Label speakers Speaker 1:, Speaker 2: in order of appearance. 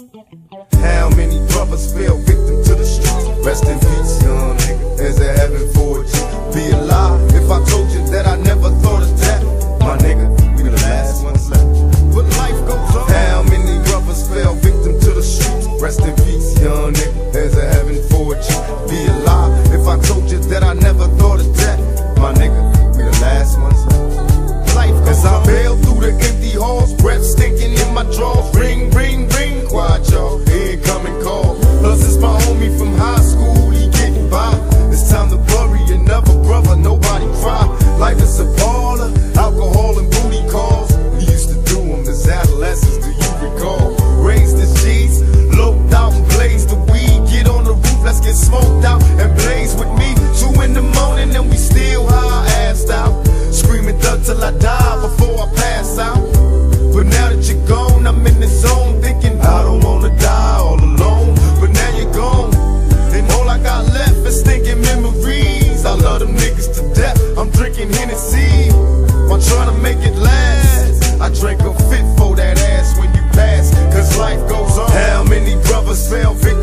Speaker 1: How many brothers fell victim to the streets? Rest in peace, young nigga. Is it heaven for you? Be alive if I told you. céu, vem